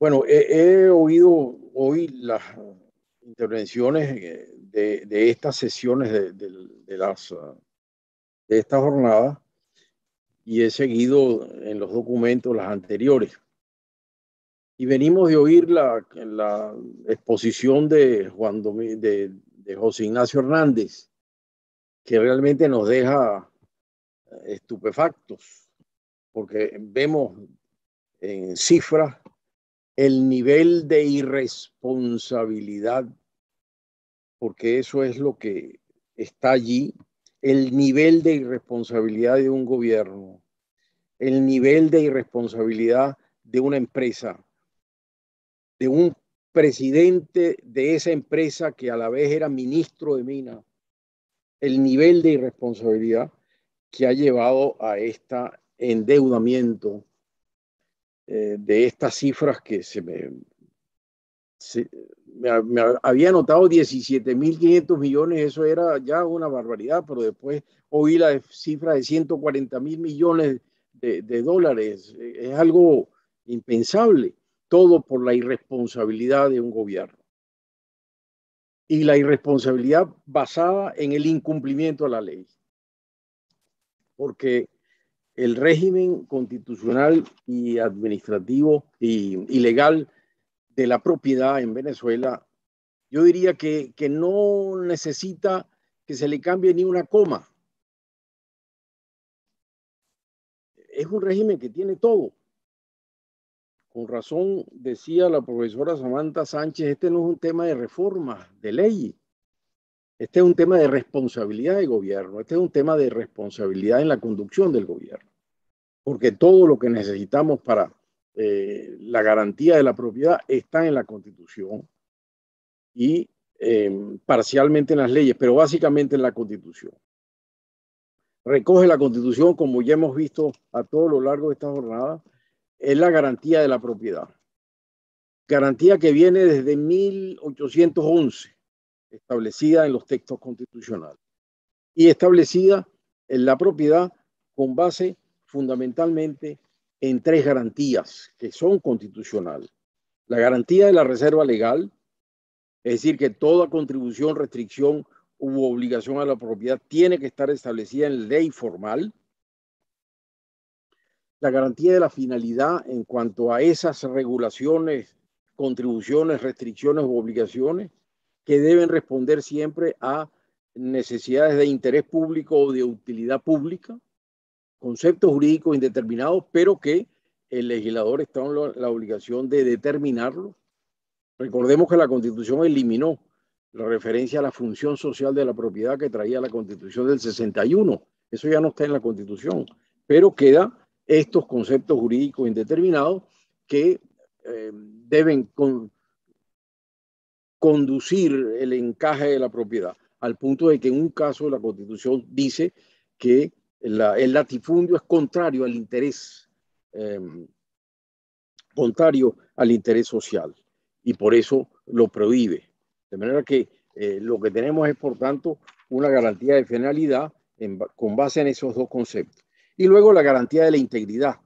Bueno, he, oído hoy las intervenciones de, estas sesiones de, las, de esta jornada y he seguido en los documentos las anteriores. Y venimos de oír la, la exposición de, Juan de, de José Ignacio Hernández, que realmente nos deja estupefactos, porque vemos en cifras el nivel de irresponsabilidad, porque eso es lo que está allí, el nivel de irresponsabilidad de un gobierno, el nivel de irresponsabilidad de una empresa, de un presidente de esa empresa que a la vez era ministro de Minas, el nivel de irresponsabilidad que ha llevado a este endeudamiento eh, de estas cifras que se me, había notado 17.500 millones, eso era ya una barbaridad, pero después oí la cifra de 140 mil millones de, de dólares. Es algo impensable, todo por la irresponsabilidad de un gobierno. Y la irresponsabilidad basada en el incumplimiento de la ley. Porque el régimen constitucional y administrativo y, legal de la propiedad en Venezuela, yo diría que, que no necesita que se le cambie ni una coma. Es un régimen que tiene todo. Con razón decía la profesora Samantha Sánchez, este no es un tema de reforma, de ley. Este es un tema de responsabilidad de gobierno, este es un tema de responsabilidad en la conducción del gobierno, porque todo lo que necesitamos para eh, la garantía de la propiedad está en la Constitución y em, parcialmente en las leyes, pero básicamente en la Constitución. Recoge la Constitución, como ya hemos visto a todo lo largo de esta jornada, es la garantía de la propiedad. Garantía que viene desde 1811 establecida en los textos constitucionales y establecida en la propiedad con base fundamentalmente en tres garantías que son constitucionales. La garantía de la reserva legal, es decir, que toda contribución, restricción u obligación a la propiedad tiene que estar establecida en ley formal. La garantía de la finalidad en cuanto a esas regulaciones, contribuciones, restricciones u obligaciones que deben responder siempre a necesidades de interés público o de utilidad pública, conceptos jurídicos indeterminados, pero que el legislador está en la obligación de determinarlo. Recordemos que la Constitución eliminó la referencia a la función social de la propiedad que traía la Constitución del 61. Eso ya no está en la Constitución, pero quedan estos conceptos jurídicos indeterminados que eh, deben con, conducir el encaje de la propiedad, al punto de que en un caso la Constitución dice que el latifundio es contrario al interés, em, contrario al interés social, y por eso lo prohíbe. De manera que eh, lo que tenemos es, por tanto, una garantía de finalidad con base en esos dos conceptos. Y luego la garantía de la integridad,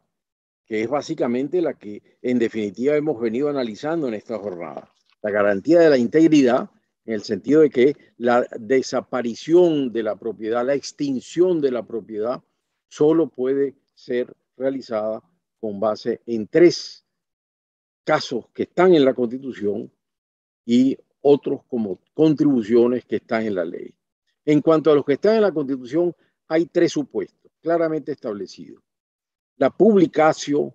que es básicamente la que en definitiva hemos venido analizando en esta jornada la garantía de la integridad en el sentido de que la desaparición de la propiedad, la extinción de la propiedad, solo puede ser realizada con base en tres casos que están en la Constitución y otros como contribuciones que están en la ley. En cuanto a los que están en la Constitución, hay tres supuestos claramente establecidos. La publicación,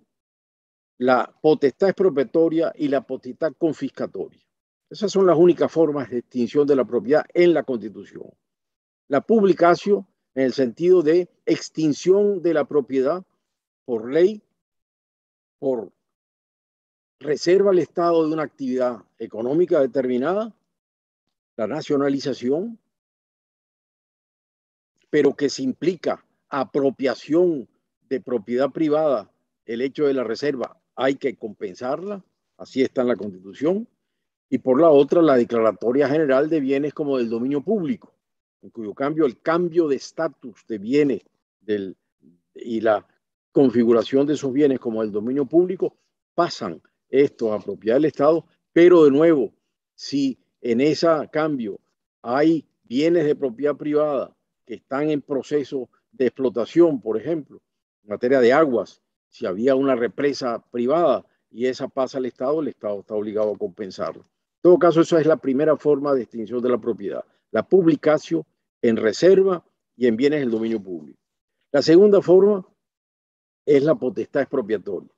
la potestad expropiatoria y la potestad confiscatoria. Esas son las únicas formas de extinción de la propiedad en la Constitución. La publicación en el sentido de extinción de la propiedad por ley, por reserva al Estado de una actividad económica determinada, la nacionalización, pero que se implica apropiación de propiedad privada, el hecho de la reserva hay que compensarla, así está en la Constitución, y por la otra la Declaratoria General de Bienes como del dominio público, en cuyo cambio el cambio de estatus de bienes y la configuración de esos bienes como el dominio público pasan esto a propiedad del Estado, pero de nuevo, si en ese cambio hay bienes de propiedad privada que están en proceso de explotación, por ejemplo, en materia de aguas, si había una represa privada y esa pasa al Estado, el Estado está obligado a compensarlo. En todo caso, esa es la primera forma de extinción de la propiedad, la publicación en reserva y en bienes del dominio público. La segunda forma es la potestad expropiatoria,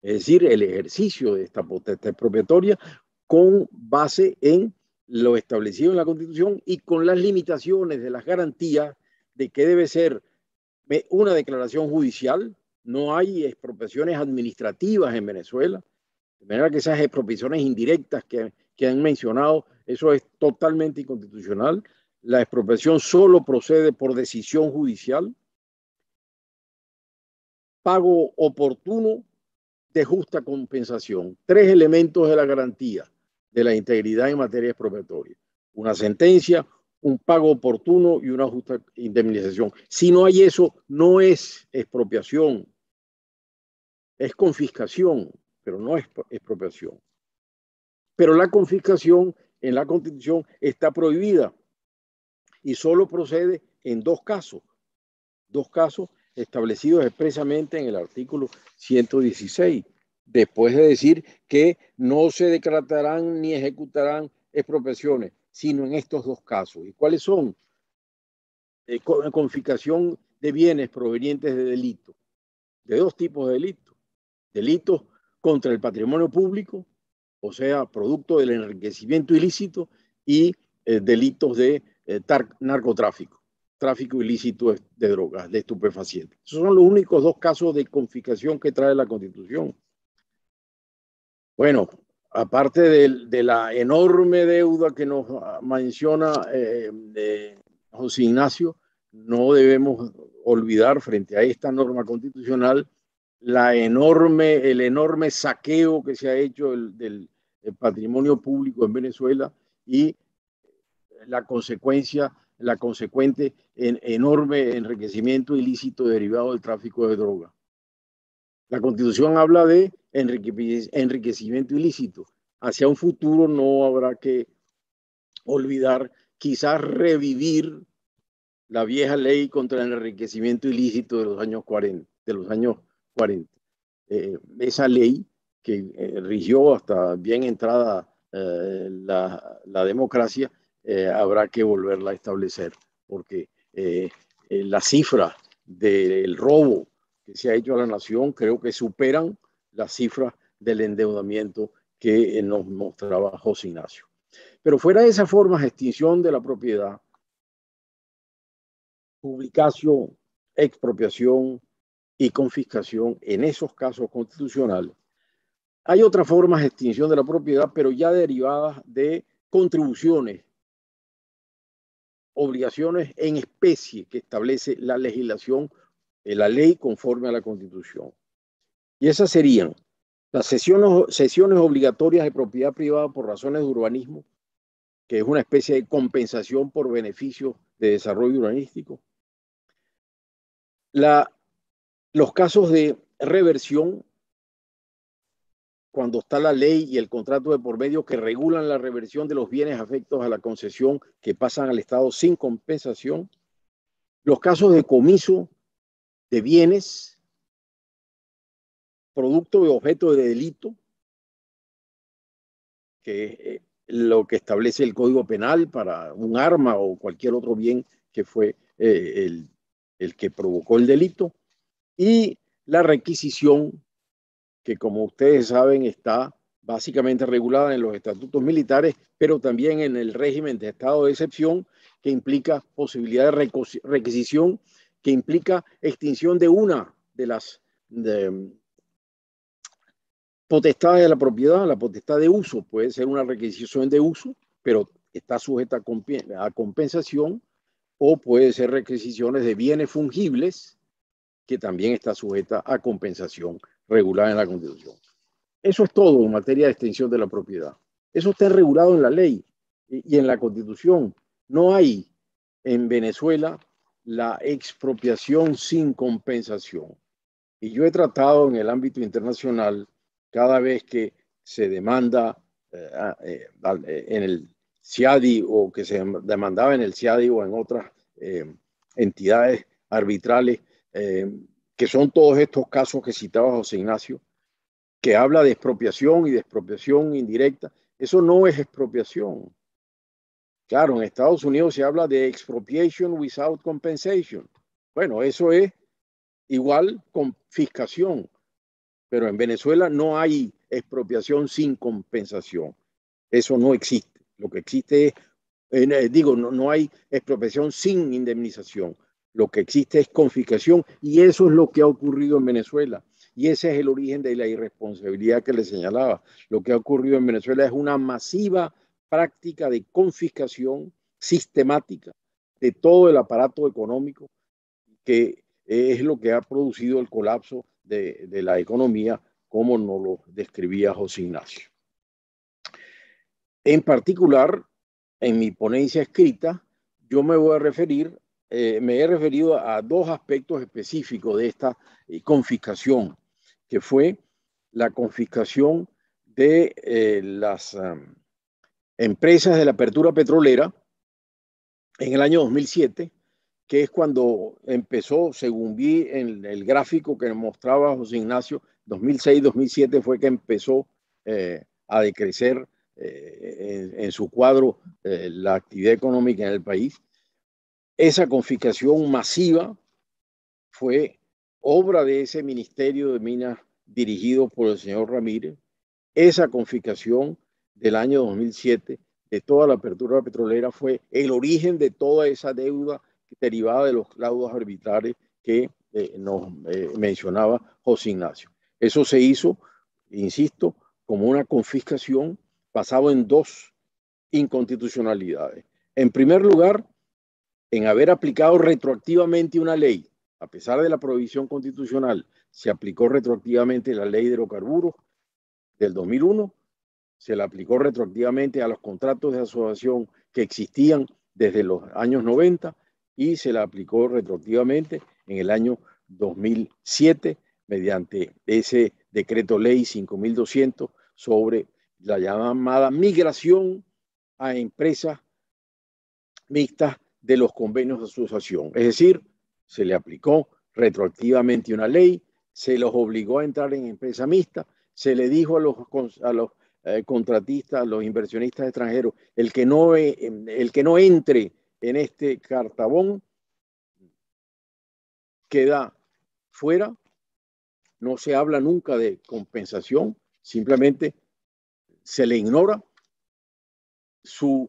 es decir, el ejercicio de esta potestad expropiatoria con base en lo establecido en la Constitución y con las limitaciones de las garantías de que debe ser una declaración judicial, no hay expropiaciones administrativas en Venezuela, de manera que esas expropiaciones indirectas que, que han mencionado, eso es totalmente inconstitucional. La expropiación solo procede por decisión judicial. Pago oportuno de justa compensación. Tres elementos de la garantía de la integridad en materia expropiatoria. Una sentencia, un pago oportuno y una justa indemnización. Si no hay eso, no es expropiación, es confiscación, pero no es expropiación. Pero la confiscación en la Constitución está prohibida y solo procede en dos casos, dos casos establecidos expresamente en el artículo 116, después de decir que no se decretarán ni ejecutarán expropiaciones, sino en estos dos casos. ¿Y cuáles son? Eh, confiscación de bienes provenientes de delitos, de dos tipos de delitos. Delitos contra el patrimonio público, o sea, producto del enriquecimiento ilícito, y eh, delitos de eh, narcotráfico, tráfico ilícito de drogas, de estupefacientes. Esos son los únicos dos casos de confiscación que trae la Constitución. Bueno, aparte de, la enorme deuda que nos menciona eh, José Ignacio, no debemos olvidar frente a esta norma constitucional la enorme, el enorme saqueo que se ha hecho del, patrimonio público en Venezuela y la consecuencia, la consecuente en, enorme enriquecimiento ilícito derivado del tráfico de droga. La constitución habla de enriquecimiento ilícito. Hacia un futuro no habrá que olvidar, quizás revivir la vieja ley contra el enriquecimiento ilícito de los años 40, de los años 40. Eh, esa ley que eh, rigió hasta bien entrada eh, la, la, democracia, habrá que volverla a establecer, porque la cifra del robo que se ha hecho a la nación creo que superan las cifras del endeudamiento que nos mostraba José Ignacio. Pero fuera de esa forma extinción de la propiedad, publicación, expropiación y confiscación en esos casos constitucionales, hay otras formas de extinción de la propiedad, pero ya derivadas de contribuciones, obligaciones en especie que establece la legislación la ley conforme a la Constitución. Y esas serían las sesiones, obligatorias de propiedad privada por razones de urbanismo, que es una especie de compensación por beneficios de desarrollo urbanístico. Los casos de reversión, cuando está la ley y el contrato de por medio que regulan la reversión de los bienes afectos a la concesión que pasan al Estado sin compensación. Los casos de comiso de bienes, producto de objeto de delito, que es eh, lo que establece el Código Penal para un arma o cualquier otro bien que fue eh, el, el que provocó el delito, y la requisición, que como ustedes saben está básicamente regulada en los estatutos militares, pero también en el régimen de estado de excepción, que implica posibilidad de requisición que implica extinción de una de las potestades de la propiedad, la potestad de uso. Puede ser una requisición de uso, pero está sujeta a compensación, o puede ser requisiciones de bienes fungibles, que también está sujeta a compensación regulada en la Constitución. Eso es todo en materia de extinción de la propiedad. Eso está regulado en la ley y en la Constitución. No hay en Venezuela la expropiación sin compensación. Y yo he tratado en el ámbito internacional, cada vez que se demanda eh, eh, en el CIADI o que se demandaba en el CIADI o en otras entidades arbitrales, que son todos estos casos que citaba José Ignacio, que habla de expropiación y de expropiación indirecta. Eso no es expropiación. Claro, en Estados Unidos se habla de expropriation without compensation. Bueno, eso es igual confiscación, pero en Venezuela no hay expropiación sin compensación. Eso no existe. Lo que existe es, eh, digo, no, no hay expropiación sin indemnización. Lo que existe es confiscación y eso es lo que ha ocurrido en Venezuela. Y ese es el origen de la irresponsabilidad que le señalaba. Lo que ha ocurrido en Venezuela es una masiva práctica de confiscación sistemática de todo el aparato económico que es lo que ha producido el colapso de, la economía, como nos lo describía José Ignacio. En particular, en mi ponencia escrita, yo me voy a referir, eh, me he referido a dos aspectos específicos de esta eh, confiscación, que fue la confiscación de eh, las empresas de la apertura petrolera en el año 2007, que es cuando empezó, según vi en el gráfico que mostraba José Ignacio, 2006-2007 fue que empezó a decrecer en, su cuadro la actividad económica en el país. Esa confiscación masiva fue obra de ese Ministerio de Minas dirigido por el señor Ramírez. Esa confiscación del año 2007 de toda la apertura petrolera fue el origen de toda esa deuda derivada de los laudos arbitrales que eh, nos eh, mencionaba José Ignacio. Eso se hizo, insisto, como una confiscación basado en dos inconstitucionalidades. En primer lugar, en haber aplicado retroactivamente una ley, a pesar de la prohibición constitucional, se aplicó retroactivamente la ley de hidrocarburos del 2001 se le aplicó retroactivamente a los contratos de asociación que existían desde los años 90 y se le aplicó retroactivamente en el año 2007 mediante ese decreto ley 5200 sobre la llamada migración a empresas mixtas de los convenios de asociación. Es decir, se le aplicó retroactivamente una ley, se los obligó a entrar en empresa mixta, se le dijo a los, a los eh, contratistas, los inversionistas extranjeros, el que, no, eh, el que no entre en este cartabón queda fuera, no se habla nunca de compensación, simplemente se le ignora, sus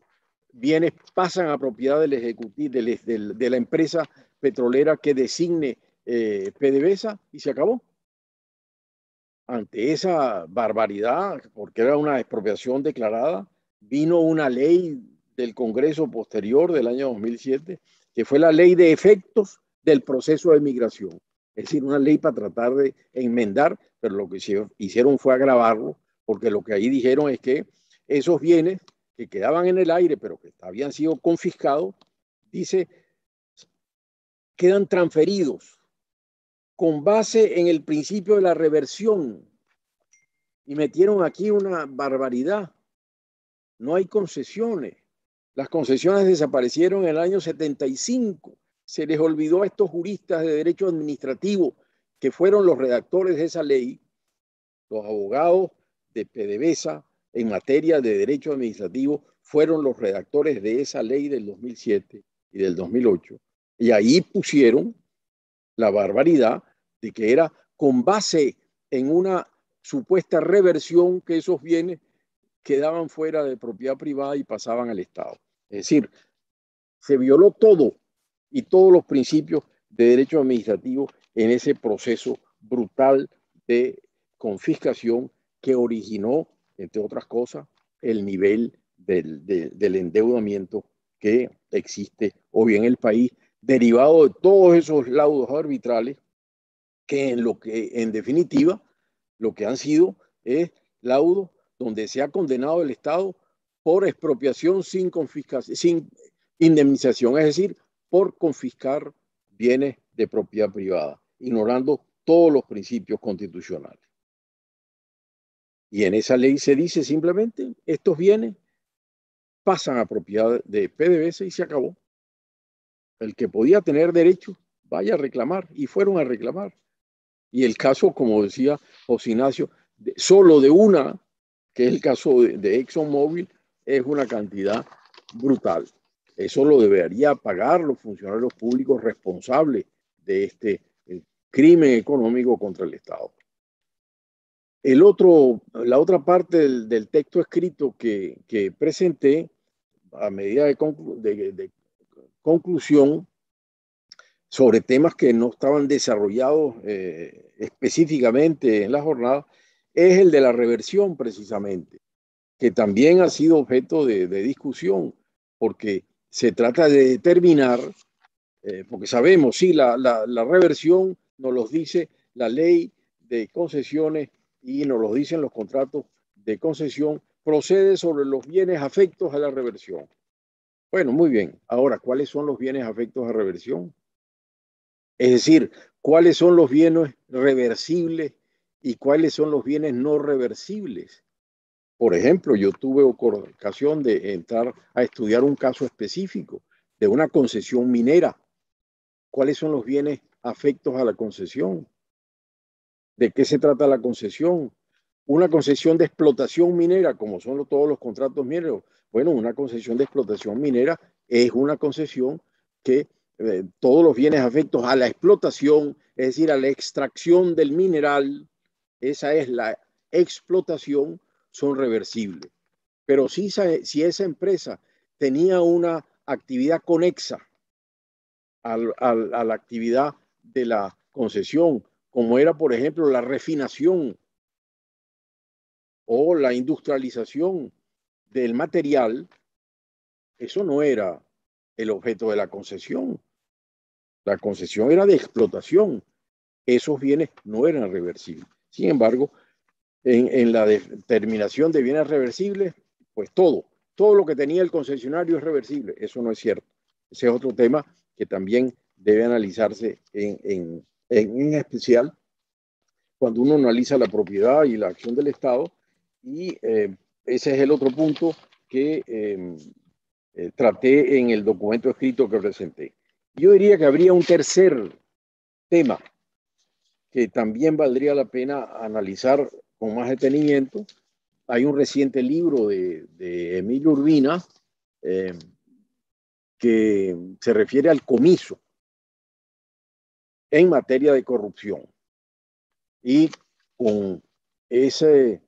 bienes pasan a propiedad del ejecutivo, de, la empresa petrolera que designe eh, PDVSA y se acabó ante esa barbaridad, porque era una expropiación declarada, vino una ley del Congreso posterior del año 2007, que fue la ley de efectos del proceso de migración. Es decir, una ley para tratar de enmendar, pero lo que hicieron fue agravarlo, porque lo que ahí dijeron es que esos bienes que quedaban en el aire, pero que habían sido confiscados, dice, quedan transferidos con base en el principio de la reversión. Y metieron aquí una barbaridad. No hay concesiones. Las concesiones desaparecieron en el año 75. Se les olvidó a estos juristas de derecho administrativo que fueron los redactores de esa ley, los abogados de PDVSA en materia de derecho administrativo fueron los redactores de esa ley del 2007 y del 2008. Y ahí pusieron la barbaridad de que era con base en una supuesta reversión que esos bienes quedaban fuera de propiedad privada y pasaban al Estado. Es decir, se violó todo y todos los principios de derecho administrativo en ese proceso brutal de confiscación que originó, entre otras cosas, el nivel del, endeudamiento que existe hoy en el país derivado de todos esos laudos arbitrales que en lo que en definitiva lo que han sido es laudos donde se ha condenado el Estado por expropiación sin confiscación, sin indemnización, es decir, por confiscar bienes de propiedad privada, ignorando todos los principios constitucionales. Y en esa ley se dice simplemente, estos bienes pasan a propiedad de PDVSA y se acabó. El que podía tener derecho, vaya a reclamar. Y fueron a reclamar. Y el caso, como decía José Ignacio, solo de una, que es el caso de, de ExxonMobil, es una cantidad brutal. Eso lo debería pagar los funcionarios públicos responsables de este eh, crimen económico contra el Estado. El otro, la otra parte del, texto escrito que, presenté a medida de, conclusión sobre temas que no estaban desarrollados eh, específicamente en la jornada es el de la reversión precisamente, que también ha sido objeto de, discusión, porque se trata de determinar, eh, porque sabemos, sí, la, la reversión nos lo dice la ley de concesiones y nos lo dicen los contratos de concesión, procede sobre los bienes afectos a la reversión. Bueno, muy bien. Ahora, ¿cuáles son los bienes afectos a reversión? Es decir, ¿cuáles son los bienes reversibles y cuáles son los bienes no reversibles? Por ejemplo, yo tuve ocasión de entrar a estudiar un caso específico de una concesión minera. ¿Cuáles son los bienes afectos a la concesión? ¿De qué se trata la concesión? Una concesión de explotación minera, como son todos los contratos mineros. Bueno, una concesión de explotación minera es una concesión que eh, todos los bienes afectos a la explotación, es decir, a la extracción del mineral, esa es la explotación, son reversibles. Pero si, si esa empresa tenía una actividad conexa a la actividad de la concesión, como era, por ejemplo, la refinación o la industrialización del material, eso no era el objeto de la concesión. La concesión era de explotación. Esos bienes no eran reversibles. Sin embargo, en, la determinación de bienes reversibles, pues todo, todo lo que tenía el concesionario es reversible. Eso no es cierto. Ese es otro tema que también debe analizarse en, especial cuando uno analiza la propiedad y la acción del Estado. Y eh, ese es el otro punto que em, eh, traté en el documento escrito que presenté. Yo diría que habría un tercer tema que también valdría la pena analizar con más detenimiento. Hay un reciente libro de, de Emilio Urbina em, que se refiere al comiso en materia de corrupción. Y con ese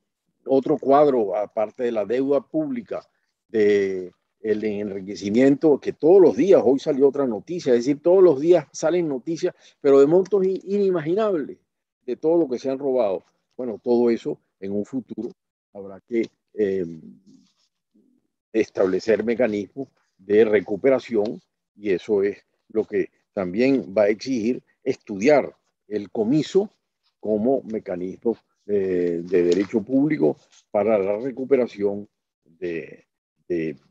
otro cuadro, aparte de la deuda pública, de el enriquecimiento, que todos los días, hoy salió otra noticia, es decir, todos los días salen noticias, pero de montos inimaginables de todo lo que se han robado. Bueno, todo eso en un futuro habrá que em, establecer mecanismos de recuperación y eso es lo que también va a exigir estudiar el comiso como mecanismo de, derecho público para la recuperación de,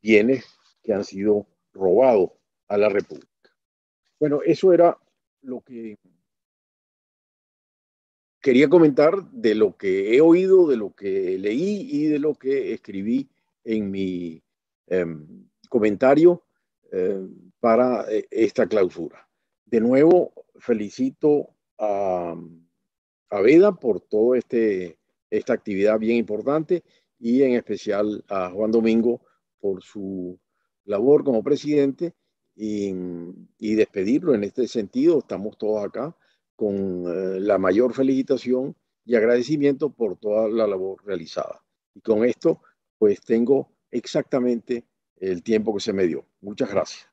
bienes que han sido robados a la República. Bueno, eso era lo que quería comentar de lo que he oído, de lo que leí y de lo que escribí en mi em, comentario em, para eh, esta clausura. De nuevo, felicito a, a Veda por toda este, esta actividad bien importante y en especial a Juan Domingo por su labor como presidente y, despedirlo en este sentido. Estamos todos acá con eh, la mayor felicitación y agradecimiento por toda la labor realizada. Y con esto, pues tengo exactamente el tiempo que se me dio. Muchas gracias.